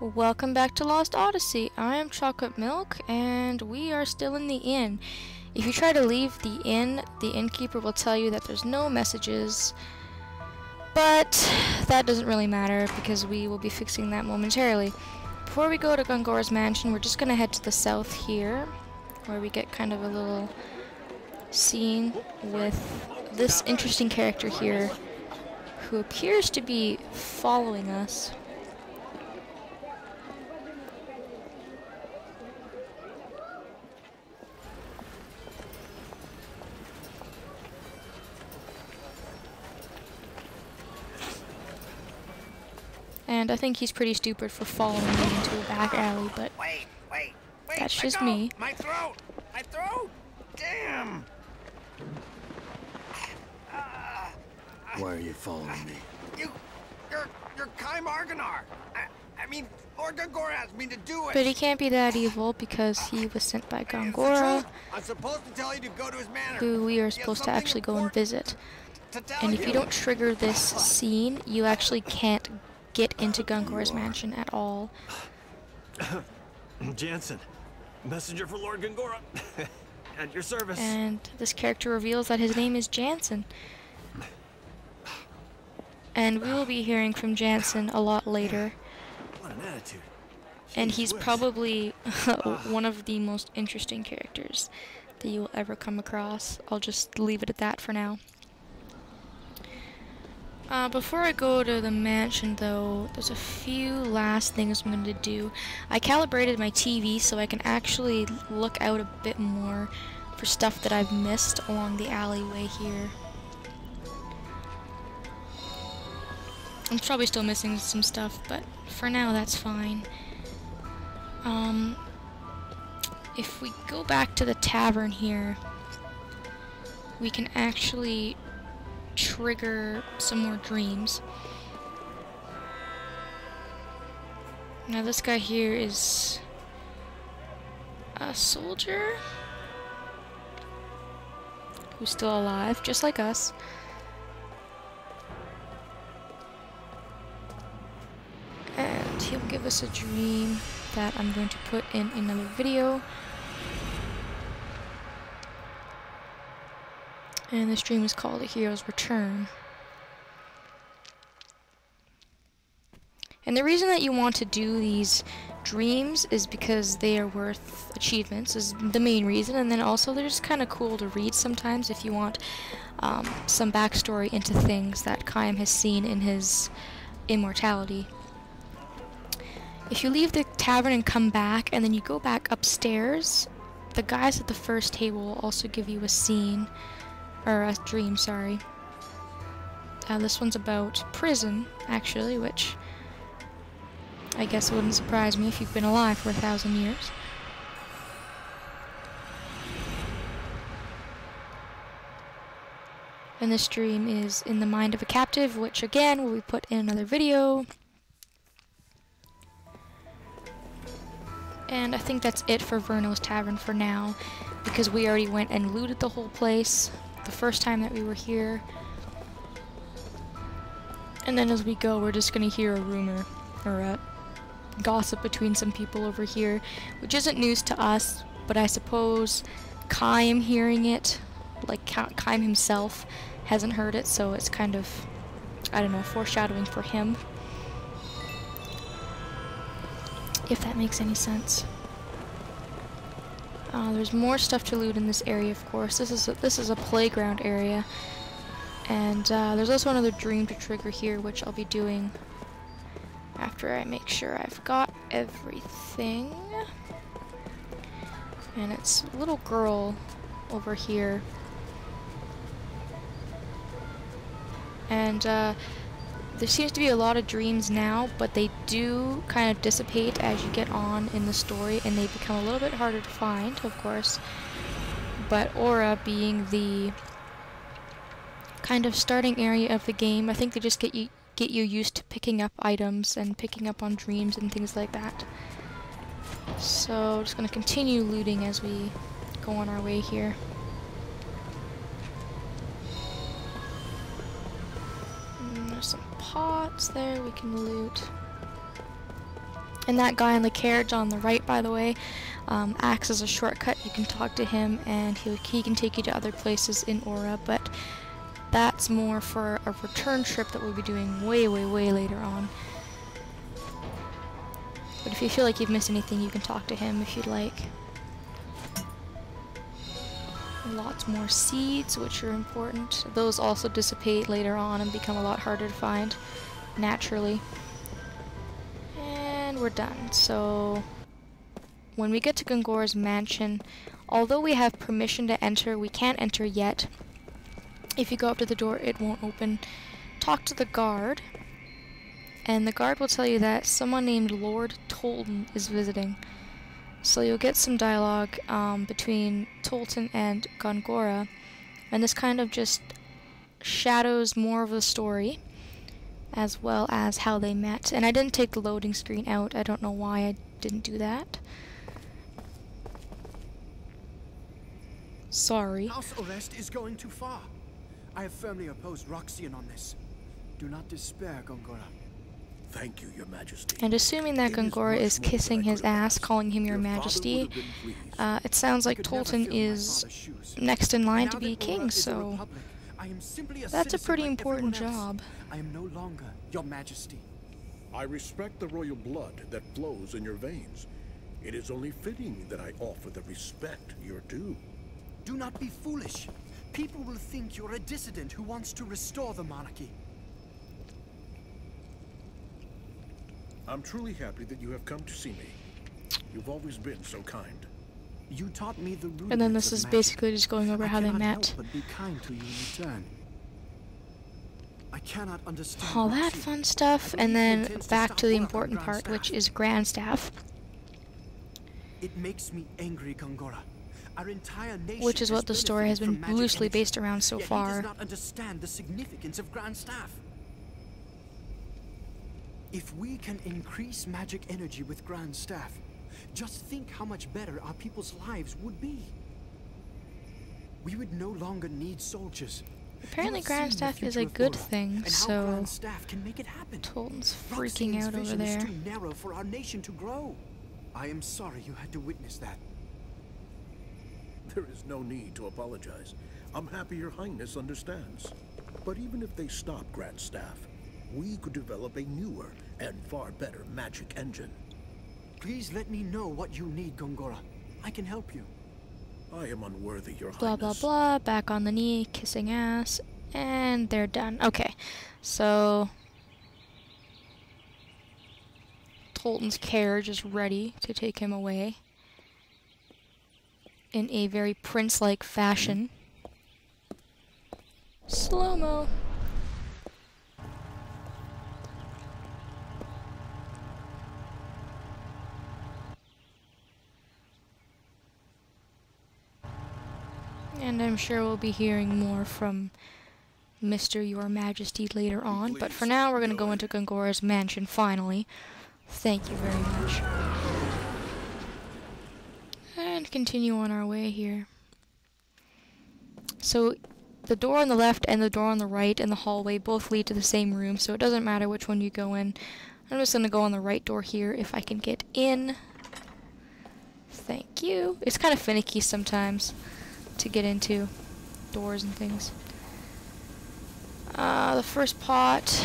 Welcome back to Lost Odyssey. I am Chocolate Milk, and we are still in the inn. If you try to leave the inn, the innkeeper will tell you that there's no messages. But that doesn't really matter because we will be fixing that momentarily. Before we go to Gongora's mansion, we're just going to head to the south here, where we get kind of a little scene with this interesting character here who appears to be following us. And I think he's pretty stupid for following me into a back alley, but Wait, wait, wait. That's just go. me. My throat. My throat. Damn. Why are you following me? You, you're, you're Kaim Argonar. I, I mean, Lord Gongora asked me to do it. but he can't be that evil because he was sent by Gongora. I'm supposed to tell you to go to his manor. who we are supposed to actually go and visit. And if you don't trigger this scene, you actually can't get into Gongora's mansion at all. Jansen, messenger for Lord Gongora. At your service. And this character reveals that his name is Jansen. And we will be hearing from Jansen a lot later. what an attitude. And he's probably one of the most interesting characters that you will ever come across. I'll just leave it at that for now. Uh, before I go to the mansion, though, there's a few last things I'm going to do. I calibrated my TV so I can actually look out a bit more for stuff that I've missed along the alleyway here. I'm probably still missing some stuff, but for now that's fine. Um, if we go back to the tavern here, we can actually trigger some more dreams. Now this guy here is a soldier who's still alive, just like us. And he'll give us a dream that I'm going to put in another video. And this dream is called A Hero's Return. And the reason that you want to do these dreams is because they are worth achievements, is the main reason. And then also they're just kind of cool to read sometimes if you want um, some backstory into things that Kaim has seen in his immortality. If you leave the tavern and come back, and then you go back upstairs, the guys at the first table will also give you a scene, or a dream, sorry. Uh, this one's about prison, actually, which I guess wouldn't surprise me if you've been alive for a thousand years. And this dream is in the mind of a captive, which again will be put in another video. And I think that's it for Virno's Tavern for now, because we already went and looted the whole place the first time that we were here. And then as we go, we're just gonna hear a rumor, or a gossip between some people over here, which isn't news to us, but I suppose Kaim hearing it, like Ka- Kaim himself, hasn't heard it, so it's kind of, I don't know, foreshadowing for him. if that makes any sense. Uh, there's more stuff to loot in this area, of course. This is a, this is a playground area, and uh, there's also another dream to trigger here, which I'll be doing after I make sure I've got everything. And it's a little girl over here. And uh, there seems to be a lot of dreams now, but they do kind of dissipate as you get on in the story, and they become a little bit harder to find, of course. But Uhra being the kind of starting area of the game, I think they just get you get you used to picking up items and picking up on dreams and things like that. So just gonna continue looting as we go on our way here. There's some pots there we can loot. And that guy in the carriage on the right, by the way, um, acts as a shortcut. You can talk to him, and he he can take you to other places in Uhra. But that's more for a return trip that we'll be doing way, way, way later on. But if you feel like you've missed anything, you can talk to him if you'd like. Lots more seeds, which are important. Those also dissipate later on and become a lot harder to find naturally. And we're done. So when we get to Gongora's mansion, although we have permission to enter, we can't enter yet. If you go up to the door, it won't open. Talk to the guard, and the guard will tell you that someone named Lord Tolten is visiting. So you'll get some dialogue um, between Tolten and Gongora, and this kind of just shadows more of the story, as well as how they met. And I didn't take the loading screen out. I don't know why I didn't do that. Sorry. House arrest is going too far. I have firmly opposed Roxian on this. Do not despair, Gongora. Thank you, Your Majesty. And assuming that It is Gongora is kissing his ass, asked. calling him Your Your Majesty, have been pleased. uh, it sounds like I could never Tolten is next in line Now to be king, so republic, am simply a that's a pretty like important job. I am no longer Your Majesty. I respect the royal blood that flows in your veins. It is only fitting that I offer the respect you're due. Do not be foolish. People will think you're a dissident who wants to restore the monarchy. I'm truly happy that you have come to see me. You've always been so kind. You taught me the rudiments And then this is magic. basically just going over I how they met. help but be kind to you in return. I cannot understand All that Roxy. fun stuff, and then intends to back to the important part, Grand Staff. which is Grand Staff, It makes me angry, Gongora. Our entire nation which is what the story has been loosely based around so yet He far. does not understand the significance of Grand Staff. If we can increase magic energy with Grand Staff, just think how much better our people's lives would be. We would no longer need soldiers. Apparently Grand Staff is a good Uhra, thing, so Grand Staff can make it happen. Tolten's freaking Roxane's out over vision there. Is too narrow for our nation to grow. I am sorry you had to witness that. There is no need to apologize. I'm happy your highness understands. But even if they stop Grand Staff, we could develop a newer and far better magic engine. Please let me know what you need, Gongora. I can help you. I am unworthy, your blah blah highness. blah, back on the knee, kissing ass, and they're done. Okay, so Tolten's carriage is ready to take him away in a very prince-like fashion. Slow-mo. And I'm sure we'll be hearing more from Mr. Your Majesty later on. But for now, we're going to go go into Gongora's mansion finally. Thank you very much. And continue on our way here. So, the door on the left and the door on the right and the hallway both lead to the same room, so it doesn't matter which one you go in. I'm just going to go on the right door here if I can get in. Thank you. It's kind of finicky sometimes to get into doors and things. Uh, the first pot,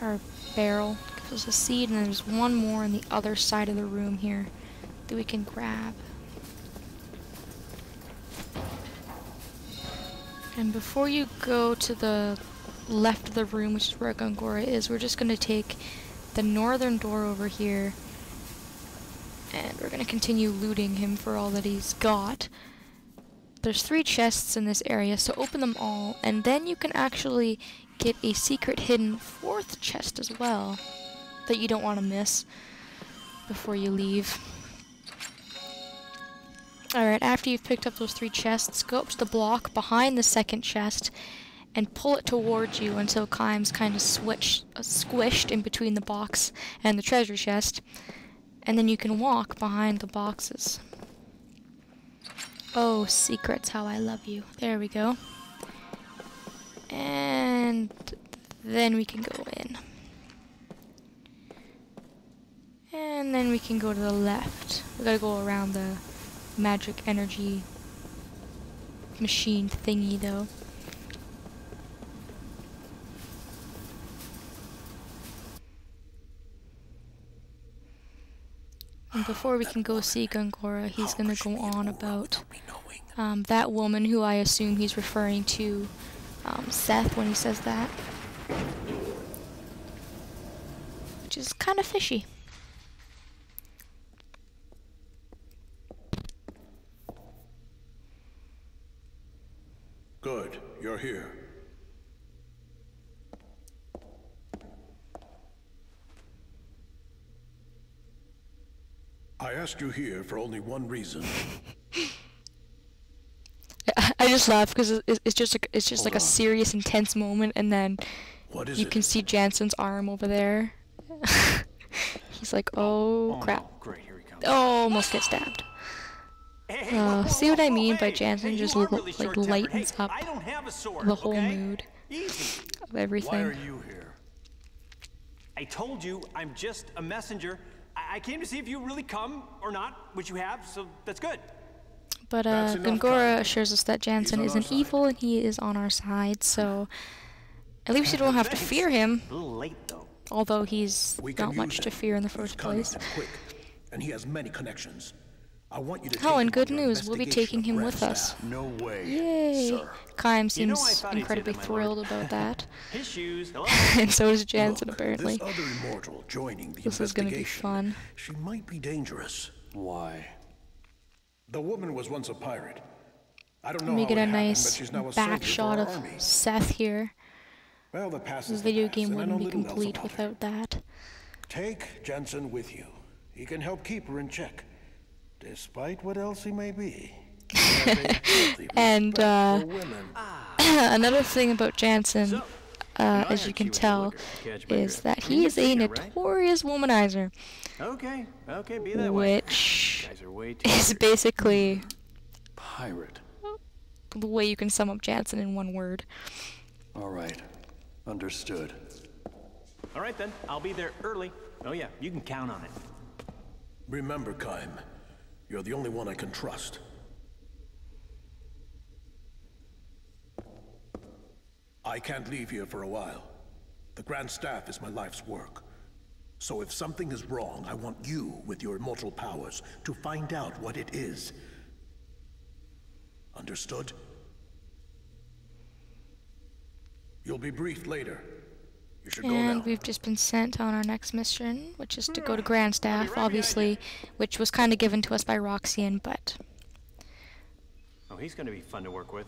or barrel, gives us a seed, and there's one more on the other side of the room here that we can grab. And before you go to the left of the room, which is where Gongora is, we're just going to take the northern door over here, and we're going to continue looting him for all that he's got. There's three chests in this area, so open them all, and then you can actually get a secret hidden fourth chest as well that you don't want to miss before you leave. Alright, after you've picked up those three chests, go up to the block behind the second chest and pull it towards you until Kaim's kind of uh, squished in between the box and the treasure chest. And then you can walk behind the boxes. Oh, secrets, how I love you. There we go. And then we can go in. And then we can go to the left. We gotta go around the magic energy machine thingy though. And before we can go see Gongora, he's gonna go on about um, that woman who I assume he's referring to um, Seth when he says that. Which is kind of fishy. Good, you're here. I asked you here for only one reason. I- I just laugh because it's, it's just like it's just Hold like a on. serious, intense moment, and then What is you it? can see Jansen's arm over there. He's like, "Oh crap! no. Great, here he comes. Oh, almost get stabbed." Hey, Uh, whoa, see whoa, what I whoa, mean by Jansen hey, just you are lo- really like, lightens Hey, up I don't have a sword, the whole okay? mood. Easy. Of everything. Why are you here? I told you I'm just a messenger. I, I came to see if you really come or not, which you have, so that's good. But uh, That's enough, Gongora assures us that Jansen isn't evil and he is on our side, so at least you don't have to fear him, A little late though. although he's We can not much to fear in the He's first cunning place. and quick, and he has many connections. I want you to Oh, and him good news, we'll be taking him with us. No way. Yay! Sir. Kaim You know, seems thought he'd say incredibly thrilled about that. His shoes. Hello. and so is Jansen, Look, apparently. This other immortal joining the This is gonna be investigation, fun. She might be dangerous. Why? The woman was once a pirate. I don't know We how get it a happened, but nice she's now a back shot of army. Seth here. Well, the past The is video past, game and I know wouldn't be complete about her. without that. Take Jansen with you. He can help keep her in check, despite what else he may be. He has a healthy And, uh. Another thing about Jansen, uh, as you can tell, looking to catch my is that I he is a notorious womanizer, Okay. Okay. Be that which You guys are way too is basically Pirate. the way you can sum up Jansen in one word. All right. Understood. All right then. I'll be there early. Oh yeah, you can count on it. Remember, Kaim, you're the only one I can trust. I can't leave here for a while. The Grand Staff is my life's work. So if something is wrong, I want you, with your immortal powers, to find out what it is. Understood? You'll be briefed later. You should go And now. we've just been sent on our next mission, which is to go to Grand Staff, obviously, which was kind of given to us by Roxanne, but Oh, he's gonna be fun to work with.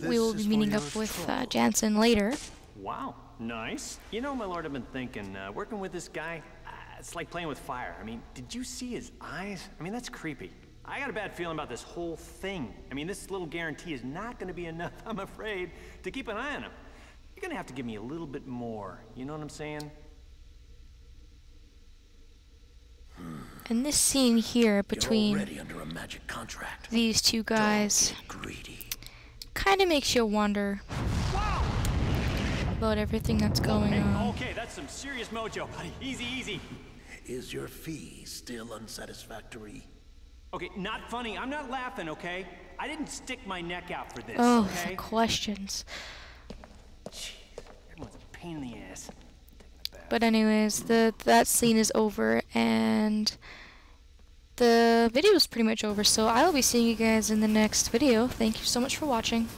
we will be meeting up with uh, Jansen later. Wow, nice. You know, my lord, I've been thinking, uh, working with this guy, uh, it's like playing with fire. I mean, did you see his eyes? I mean, that's creepy. I got a bad feeling about this whole thing. I mean, this little guarantee is not gonna be enough, I'm afraid, to keep an eye on him. You're gonna have to give me a little bit more. You know what I'm saying? Hmm. And this scene here between under a magic contract. these two guys kind of makes you wonder about everything that's going on. Okay, that's some serious mojo, buddy. Easy, easy. Is your fee still unsatisfactory? Okay, not funny. I'm not laughing, okay? I didn't stick my neck out for this, Oh, okay? the questions. Everyone's a pain in the ass. But anyways, the that scene is over and the video is pretty much over. So I will be seeing you guys in the next video. Thank you so much for watching.